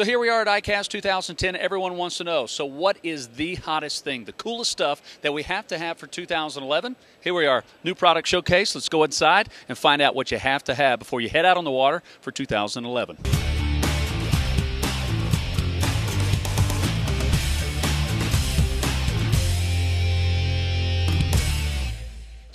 So here we are at ICAST 2010. Everyone wants to know. So what is the hottest thing, the coolest stuff that we have to have for 2011? Here we are, new product showcase. Let's go inside and find out what you have to have before you head out on the water for 2011.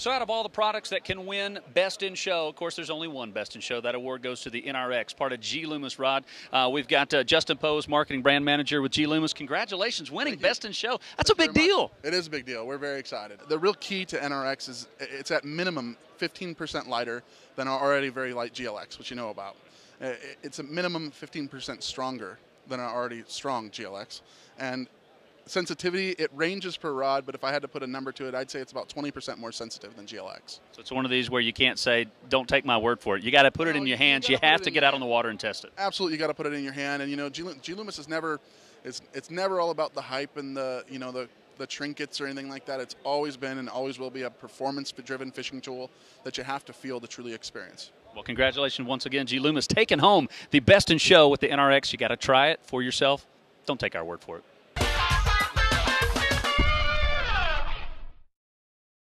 So, out of all the products that can win Best in Show, of course, there's only one Best in Show. That award goes to the NRX, part of G Loomis Rod. Uh, we've got uh, Justin Pose, marketing brand manager with G Loomis. Congratulations, winning Best in Show. That's Thank a big deal. much. It is a big deal. We're very excited. The real key to NRX is it's at minimum 15% lighter than our already very light GLX, which you know about. It's a minimum 15% stronger than our already strong GLX. And sensitivity, it ranges per rod, but if I had to put a number to it, I'd say it's about 20% more sensitive than GLX. So, it's one of these where you can't say, don't take my word for it. You got to put it No, in your you hands. You have to get out on the water and test it. absolutely you got to put it in your hand and you know G, G Loomis is never it's it's never all about the hype and the you know the the trinkets or anything like that it's always been and always will be a performance driven fishing tool that you have to feel to truly experience Well, congratulations once again, G Loomis, taking home the Best in Show with the NRX. You got to try it for yourself. Don't take our word for it.